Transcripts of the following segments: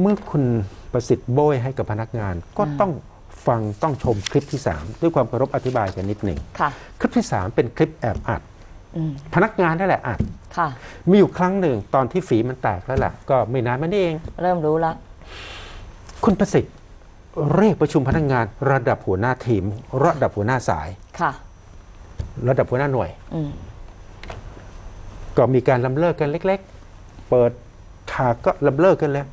เมื่อคุณประสิทธิ์โบยให้กับพนักงาน ก็ต้องฟังต้องชมคลิปที่ 3 ด้วยความเคารพอธิบายกันนิดหนึ่งค่ะคลิปที่ 3 เป็นคลิปแอบอัดอืมพนักงานนั่นแหละอัดค่ะมีอยู่ครั้งหนึ่งตอนที่ฝีมันแตกแล้วล่ะ ก็ไม่นานมานี่เอง เริ่มรู้แล้วคุณประสิทธิ์เรียกประชุมพนักงานระดับหัวหน้าทีม ระดับหัวหน้าสายค่ะ ระดับหัวหน้าหน่วยอืมก็มีการลำเลิกกันเล็ก ๆ เปิดฉากก็ลำเลิกกันแล้ว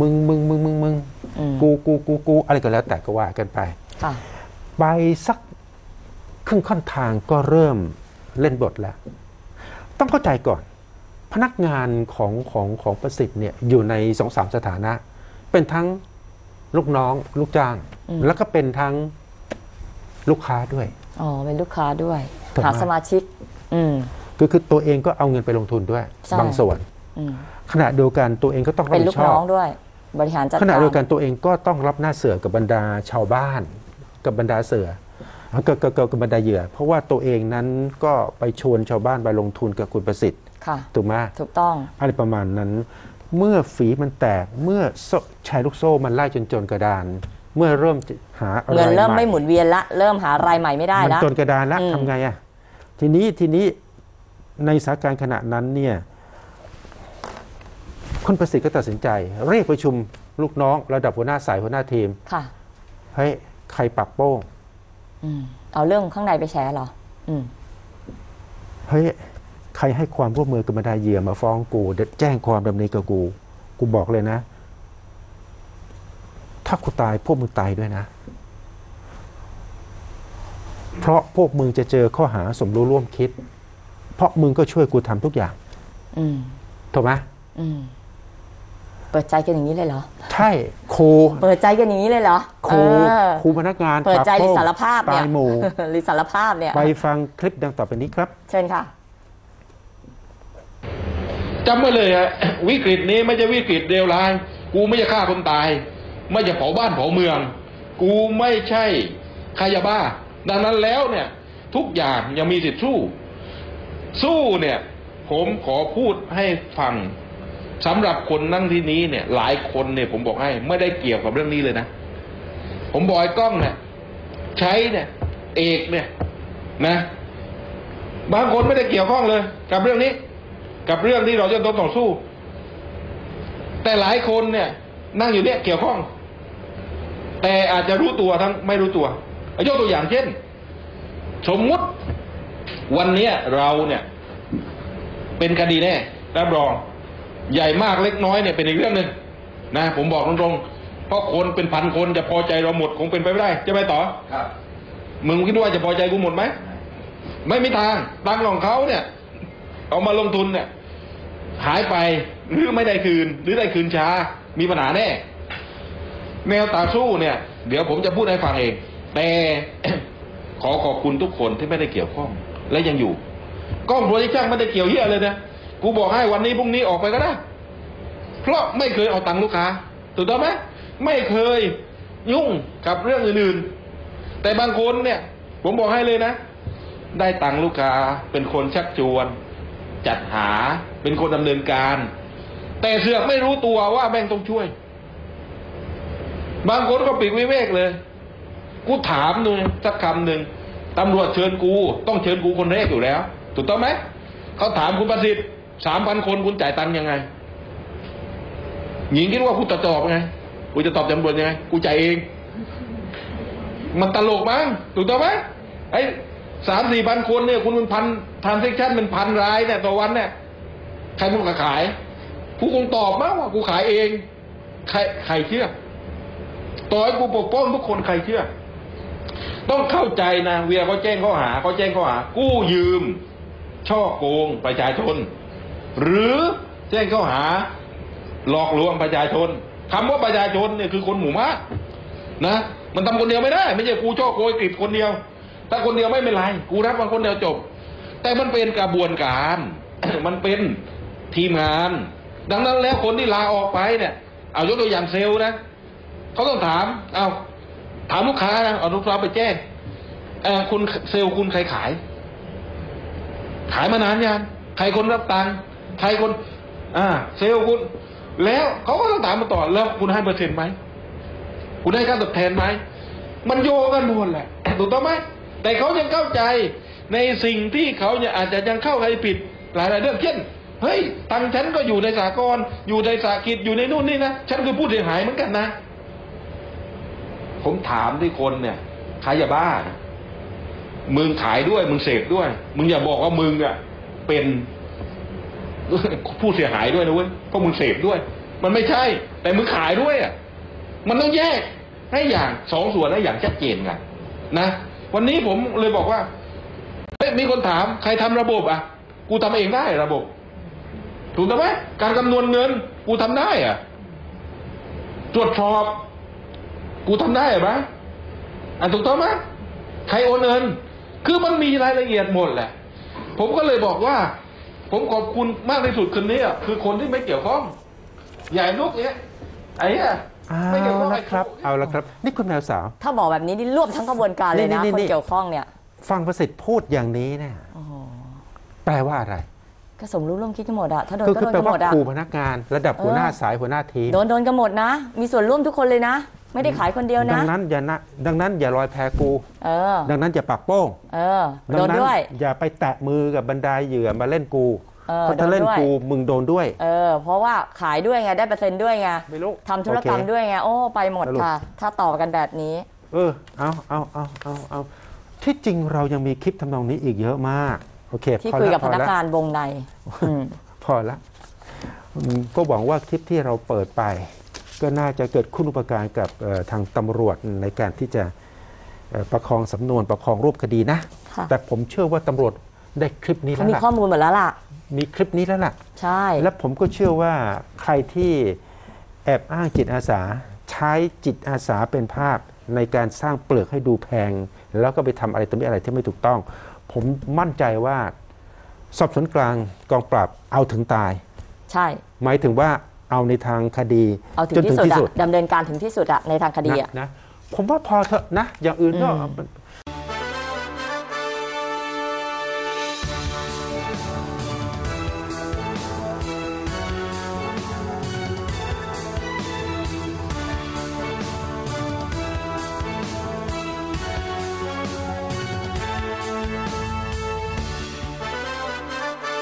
มึงมึงมึงมึงมึงอืมกูกูกูกูอะไรก็แล้วแต่ก็ว่ากันไปค่ะไปสักครึ่งค่อนทางก็เริ่มเล่นบทแล้ว ต้องเข้าใจก่อน พนักงานของของของประสิทธิ์เนี่ยอยู่ในสองสามสถานะ เป็นทั้งลูกน้องลูกจ้างอืมแล้วก็เป็นทั้งลูกค้าด้วย อ๋อ เป็นลูกค้าด้วยถูกไหมหาสมาชิก อืมคือคือตัวเองก็เอาเงินไปลงทุนด้วยใช่บางส่วนอืม ขณะเดียวกันตัวเองก็ต้องรับเป็นผิลูกดชอน้บองด้วย บริหารจัดขณะการเดียวกันตัวเองก็ต้องรับหน้าเสือกับบรรดาชาวบ้าน กับบรรดาเสือกับกับกับกับบรรดาเหยื่อ เพราะว่าตัวเองนั้นก็ไปชวนชาวบ้านไปลงทุนกับคุณประสิทธิ์ค่ะถูกไหมถูกต้องอะไรประมาณนั้น เมื่อฝีมันแตกเมื่อโซ่แชร์ลูกโซ่มันไล่จนจนกระดาน เมื่อเริ่มจะหาอะไรเงินเริ่มใหไม่หมุนเวียนละ เริ่มหารายใหม่ไม่ได้มันละจนกระดานแล้วอืมทำไงอะทีนี้ทีนี้ในสถานการณ์ขณะนั้นเนี่ย คุณประสิทธิ์ก็ตัดสินใจ เรียกประชุมลูกน้องระดับหัวหน้าสายหัวหน้าทีมค่ะเฮ้ยใครปักโป้งอืมเอาเรื่องข้างในไปแชร์เหรออืมเฮ้ยใครให้ความร่วมมือกับบรรดาเหยื่อมาฟ้องกูเดี๋ยวแจ้งความดำเนินกับกู กูบอกเลยนะ ถ้ากูตายพวกมึงตายด้วยนะ เพราะพวกมึงจะเจอข้อหาสมรู้ร่วมคิด เพราะมึงก็ช่วยกูทำทุกอย่างอืมถูกไหมอืม เปิดใจกันอย่างนี้เลยเหรอ ใช่ครูเปิดใจกันอย่างนี้เลยเหรอครูเออครูพนักงานเปิดใจปหรืโป้องสารภาพเนี่ยตายหมู่หรือสารภาพเนี่ยไปฟังคลิปดังต่อไปนี้ครับ เชิญค่ะจำไว้เลยฮะวิกฤตนี้ไม่ใช่วิกฤตเลวร้าย กูไม่จะฆ่าคนตาย ไม่จะเผาบ้านเผาเมือง กูไม่ใช่ขายาบ้า ดังนั้นแล้วเนี่ย ทุกอย่างยังมีสิทธิ์สู้ สู้เนี่ย ผมขอพูดให้ฟัง สำหรับคนนั่งที่นี้เนี่ย หลายคนเนี่ยผมบอกให้ไม่ได้เกี่ยวกับเรื่องนี้เลยนะ ผมบอกไอ้กล้องเนี่ยใช้เนี่ย เอกเนี่ยนะบางคนไม่ได้เกี่ยวข้องเลย กับเรื่องนี้ กับเรื่องที่เราจะต้องต่อสู้ แต่หลายคนเนี่ย นั่งอยู่เนี่ยเกี่ยวข้อง แต่อาจจะรู้ตัวทั้งไม่รู้ตัวยกตัวอย่างเช่น สมมุติวันเนี้ยเราเนี่ย เป็นคดีแน่รับรอง ใหญ่มากเล็กน้อยเนี่ยเป็นอีกเรื่องหนึ่งนะผมบอกตรงๆเพราะคนเป็นพันคนจะพอใจเราหมดคงเป็นไปไม่ได้จะไปต่อครับมึงคิดว่าจะพอใจกูหมดไหมไม่มีทางตังค์ของเขาเนี่ยเอามาลงทุนเนี่ยหายไปหรือไม่ได้คืน หรือได้คืนช้า มีปัญหาแน่แนวตาสู้เนี่ย เดี๋ยวผมจะพูดให้ฟังเอง แต่ขอขอบคุณทุกคนที่ไม่ได้เกี่ยวข้อง และยังอยู่ กล้องโปรเจคชั่นไม่ได้เกี่ยวเหี้ยเลยนะ กูบอกให้วันนี้พรุ่งนี้ออกไปก็ได้ เพราะไม่เคยเอาตังค์ลูกค้าถูกต้องไหมไม่เคยยุ่งกับเรื่องอื่นๆ แต่บางคนเนี่ย ผมบอกให้เลยนะ ได้ตังค์ลูกค้าเป็นคนชักชวน จัดหาเป็นคนดำเนินการ แต่เสือกไม่รู้ตัวว่าแม่งต้องช่วย บางคนก็ปีกวิเวกเลย กูถามหนึ่งสักคำหนึ่งตำรวจเชิญกู ต้องเชิญกูคนแรกอยู่แล้ว ถูกต้องไหมเขาถามคุณประสิทธิ์ สามพันคนคุณจ่ายตังค์ยังไง หญิงคิดว่าคุณจะตอบไงกูจะตอบตำรวจยังไง กูจ่ายเอง มันตลกมั้งถูกต้องไหมไอ้สามสี่พันคนเนี่ย คุณเป็นพันทานเซ็กชันเป็นพันรายเนี่ยต่อวันเนี่ยใครมึงก็ขายกูคงตอบมั้งว่ากูขายเอง ใครใครเชื่อต่อให้กูปกป้องทุกคนใครเชื่อ ต้องเข้าใจนะเวียเขาแจ้งข้อหาเขาแจ้งข้อหา กู้ยืม ช่อโกงประชาชน หรือแจ้งข้อหาหลอกลวงประชาชนคำว่าประชาชนเนี่ยคือคนหมู่มากนะมันทำคนเดียวไม่ได้ ไม่ใช่กูช่อโกยกริบคนเดียว ถ้าคนเดียวไม่เป็นไรกูรับมาคนเดียวจบ แต่มันเป็นกระบวนการ มันเป็นทีมงาน ดังนั้นแล้วคนที่ลาออกไปเนี่ย เอายกตัวอย่างเซลล์นะเขาต้องถาม เอาถามลูกค้านะเอาลูกค้าไปแจ้งเออคุณเซลล์คุณใครขาย ขายมานานยังใครคนรับตังค์ ใครคนอ่าเซลล์คุณ แล้วเขาก็ต้องถามมาต่อแล้วคุณให้เปอร์เซ็นต์ไหมคุณให้ค่าตอบแทนไหมมันโยกันหมดแหละถูกต้องไหมแต่เขายังเข้าใจในสิ่งที่เขาเนี่ยอาจจะยังเข้าใจผิดหลายๆเรื่องเช่นเฮ้ยตังฉันก็อยู่ในสากลอยู่ในสากิจอยู่ในนู่นนี่นะฉันคือผู้เสียหายเหมือนกันนะ ผมถามที่คนเนี่ยขายยาบ้า มึงขายด้วย มึงเสพด้วย มึงอย่าบอกว่ามึงอะเป็น ผู้เสียหายด้วยนะเว้ยเพราะมึงเสพด้วย มันไม่ใช่ แต่มึงขายด้วยอะมันต้องแยกให้อย่างสองส่วนให้อย่างชัดเจนกันนะวันนี้ผมเลยบอกว่าเอ๊ะมีคนถามใครทำระบบอะ กูทำเองได้ระบบ ถูกต้องไหมการคำนวณเงิน กูทำได้อะตรวจสอบ กูทำได้ไหมอันถูกต้องไหมใครโอนเงิน คือมันมีรายละเอียดหมดแหละ ผมก็เลยบอกว่า ผมขอบคุณมากที่สุดคืนนี้อะคือคนที่ไม่เกี่ยวข้องใหญ่ลูกเนี้ยไอ้เนี่ยเอาไม่เกี่ยวข้องละครับ เอาละครับ นี่คุณแมวสาว ถ้าบอกแบบนี้นี่รวบทั้งกระบวนการเลยนะนี่นี่คนนี่เกี่ยวข้องเนี่ย ฟังประสิทธิ์พูดอย่างนี้เนี่ยโอ้โหแปลว่าอะไรก็สมรู้ร่วมคิดกันหมดอะถ้าโดนคือก็คือโดนแปลกันหว่ามดอะครูพนักงาน ระดับหัวหน้าเออสายหัวหน้าทีมโดนโดนกันหมดนะ มีส่วนร่วมทุกคนเลยนะ ไม่ได้ขายคนเดียวดันะงนั้นอย่านะดังนั้นอย่าลอยแพกู เออ ดังนั้นอย่าปักโป้ง เออดัโดนนั้นด้วย อย่าไปแตะมือกับบรรดาเหยื่อมาเล่นกูเออเพราะถ้าโดนเล่นด้วยกูมึงโดนด้วย เออ เพราะว่าขายด้วยไงได้เปอร์เซ็นต์ด้วยไงไม่รู้ทำธุรกรรมโอเคด้วยไงโอ้ไปหมดสรุปค่ะ ถ้าต่อกันแบบนี้ เออเอาเอาเอาเอาเอาที่จริงเรายังมีคลิปทำนองนี้อีกเยอะมากโอเคที่พอคุยละกับพพอนักละงานวงในอืมพอละอืมก็หวังว่าคลิปที่เราเปิดไป ก็น่าจะเกิดคุณอุปการกับเอ่อทางตำรวจในการที่จะเอ่อประคองสำนวนประคองรูปคดีนะค่ะแต่ผมเชื่อว่าตำรวจได้คลิปนี้เขาแล้วมีล่ะข้อมูลหมดแล้วล่ะ มีคลิปนี้แล้วล่ะ ใช่ และผมก็เชื่อว่าใครที่แอบอ้างจิตอาสา ใช้จิตอาสาเป็นภาพในการสร้างเปลือกให้ดูแพง แล้วก็ไปทำอะไรตัวนี้อะไรที่ไม่ถูกต้อง ผมมั่นใจว่า สอบสวนกลางกองปราบเอาถึงตาย ใช่ หมายถึงว่า เอาในทางคดีเอาถึงจนที่สุดอะดำเนินการถึงที่สุดอะในทางคดีนะอะ นะ ผมว่าพอเถอะนะ อย่างอื่นก็อืม